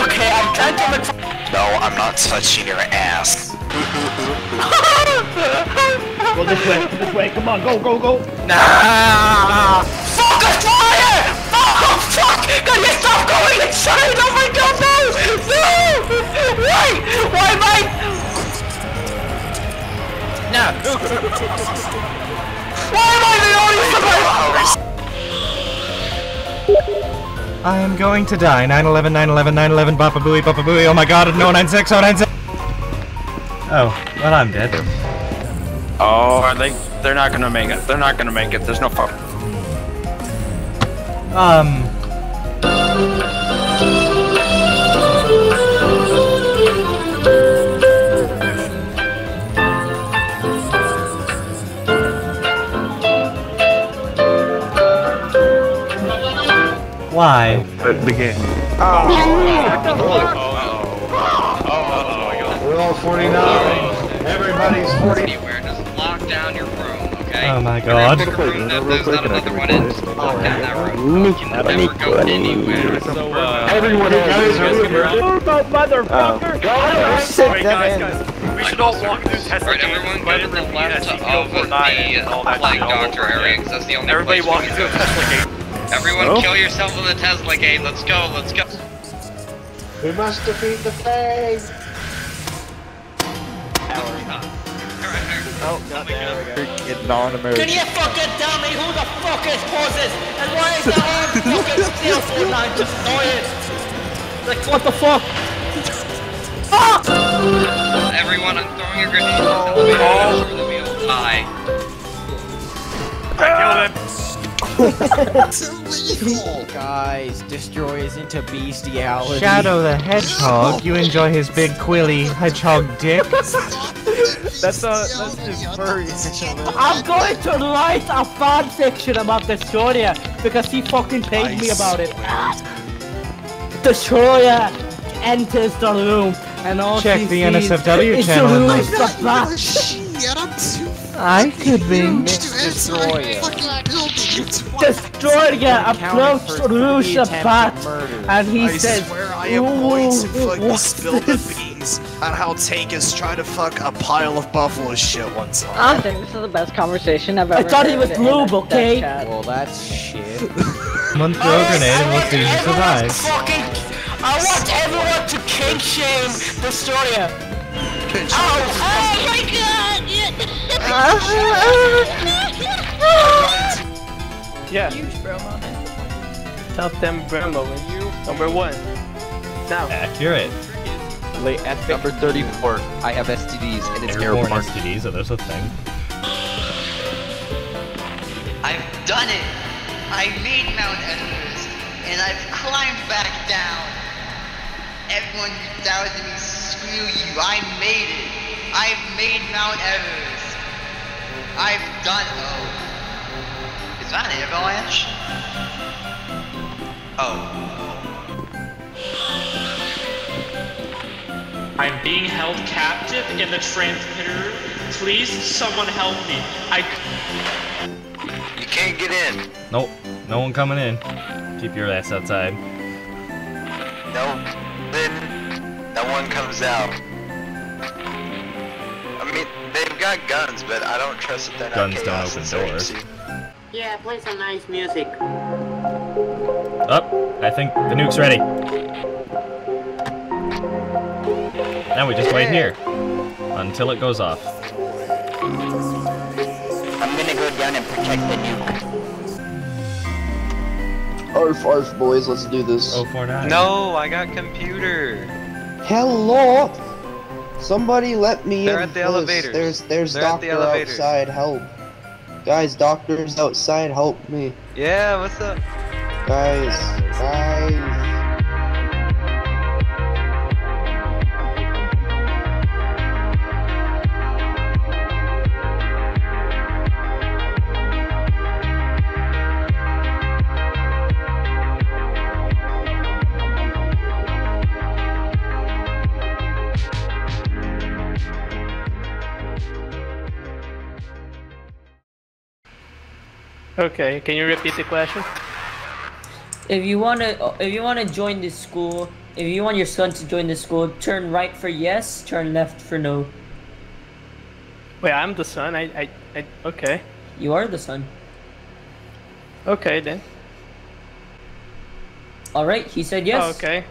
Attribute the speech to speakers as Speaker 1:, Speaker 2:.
Speaker 1: Okay, I'm trying to look for-
Speaker 2: No, I'm not touching your ass.
Speaker 3: Go this way, this way, come on, go, go, go!
Speaker 1: Nah! I am
Speaker 4: going to die. 911, 911, 911, Papa Booey, Papa Booey. Oh my god, no 96, oh 96. Oh, well, I'm dead.
Speaker 5: Oh, are they? They're not gonna make it. They're not gonna make it. There's no fuck.
Speaker 4: Um. Why?
Speaker 6: Begin.
Speaker 7: We're all 49. Everybody's 40.
Speaker 8: Anywhere, just lock down your room, okay?
Speaker 4: Oh my god.
Speaker 8: Pick a room that there's not another one in, just lock down that room. You can never go anywhere.
Speaker 5: So, uh,
Speaker 7: Everyone, guys,
Speaker 3: Move out, motherfucker!
Speaker 7: sit down.
Speaker 5: we should all walk through Tesla
Speaker 8: Alright, everyone go to the left of the Plague Doctor area, 'cause that's the only
Speaker 5: Everybody
Speaker 8: place
Speaker 5: walk
Speaker 8: we
Speaker 5: into a
Speaker 8: can
Speaker 5: Tesla gate.
Speaker 8: Go. Everyone kill yourself in the Tesla gate, let's go, let's go.
Speaker 7: We must defeat the Fae.
Speaker 1: Can you fucking tell me who the fuck is Moses? And why is the arm fucking still so not just annoying? Like, what the fuck? Ah!
Speaker 8: Everyone, I'm throwing a grenade at the elevator, sure that we all die.
Speaker 9: Guys, destroy us into bestiality.
Speaker 4: Shadow the Hedgehog, you enjoy his big quilly hedgehog dick?
Speaker 3: That's uh, that's just furry.
Speaker 1: I'm going to write a fan fiction about Destroyer because he fucking paid me about it. Destroyer enters the room and all
Speaker 4: Check
Speaker 1: she
Speaker 4: the
Speaker 1: sees
Speaker 4: NSFW
Speaker 1: is
Speaker 4: channel and
Speaker 1: Rouge
Speaker 4: I could be.
Speaker 10: to answer any fucking building.
Speaker 1: Destroyer approached Rouge the Bat and he
Speaker 2: I
Speaker 1: says,
Speaker 2: swear I am going to
Speaker 1: "Ooh,
Speaker 2: fucking
Speaker 1: what's
Speaker 2: spill the
Speaker 1: this?"
Speaker 2: beans on how Tankus tried to fuck a pile of buffalo shit one time.
Speaker 11: I think this is the best conversation I've ever I
Speaker 1: thought he was
Speaker 11: heard in a
Speaker 1: lube, okay?
Speaker 11: chat.
Speaker 9: Well, that's shit.
Speaker 4: One throw grenade and we'll see who survives.
Speaker 1: fucking, I want everyone to kink shame Destroyer. Oh, oh my god!
Speaker 5: Yeah.
Speaker 11: Huge bro moment.
Speaker 5: Top 10 Brembo and you number one. Now.
Speaker 4: Accurate.
Speaker 5: Late epic.
Speaker 9: Number 34. I have STDs and it's
Speaker 4: Airborne
Speaker 9: airborne.
Speaker 4: STDs, so there's a thing.
Speaker 8: I've done it! I made Mount Everest, and I've climbed back down. Everyone who doubted me, screw you, I made it! I've made Mount Everest! I've done oh. Is that an avalanche? Oh.
Speaker 12: I'm being held captive in the transmitter. Please, someone help me. I.
Speaker 2: You can't get in.
Speaker 4: Nope, no one coming in. Keep your ass outside.
Speaker 2: No, then no one comes out. Got guns, but I don't trust that they're not
Speaker 4: Guns don't open
Speaker 2: doors.
Speaker 1: Yeah, play some nice music.
Speaker 4: Up, I think the nuke's ready. Now we just wait here until it goes off.
Speaker 1: I'm gonna go down and protect the nuke.
Speaker 13: Arf, arf, boys, let's do this.
Speaker 4: Oh, four nine.
Speaker 8: No, I got computer.
Speaker 13: Hello! Somebody let me
Speaker 8: They're
Speaker 13: in.
Speaker 8: at the
Speaker 13: please.
Speaker 8: elevators.
Speaker 13: There's, there's
Speaker 8: They're at the
Speaker 13: doctor outside. Help, guys! Doctors outside. Help me,
Speaker 8: Yeah, what's up?
Speaker 13: guys! Guys!
Speaker 14: Okay, can you repeat the question?
Speaker 6: If you wanna, if you wanna join this school, if you want your son to join the school, turn right for yes, turn left for no.
Speaker 14: Wait, I'm the son. I, I, I okay.
Speaker 6: You are the son.
Speaker 14: Okay then.
Speaker 6: All right, he said yes.
Speaker 14: Oh, okay.